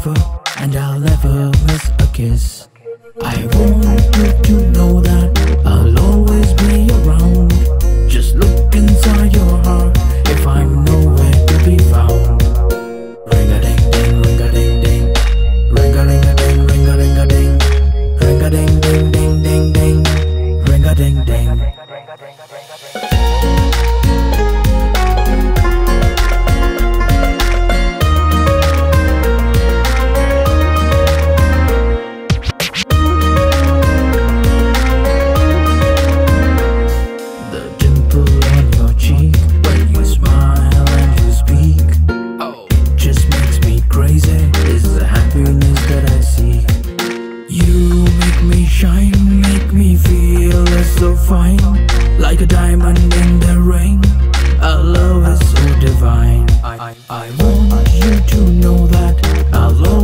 forever, and I'll never miss a kiss. I want you to know that. So fine, like a diamond in the rain. Our love is so divine. I, I I want you to know that I'll always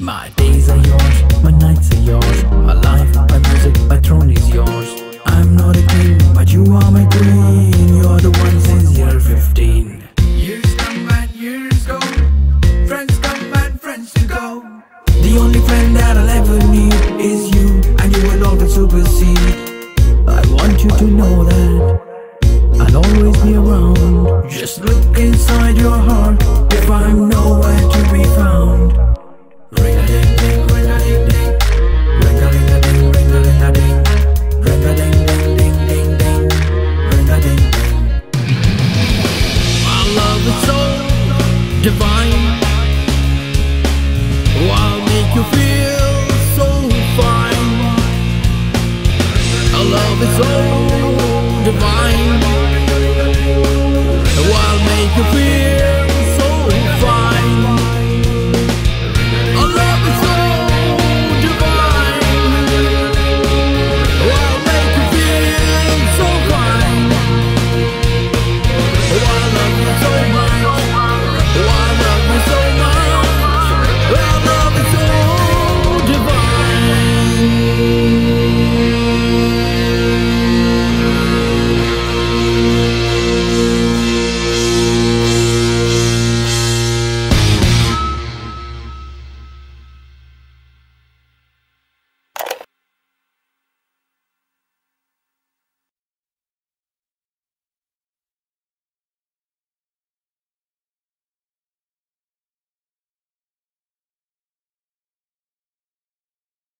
My days are yours, my nights are yours My life, my music, my throne is yours. I'm not a king, but you are my queen. You're the one since year 15 Years come and years go Friends come and friends to go. The only friend that I'll ever need is you And you will always supersede. I want you to know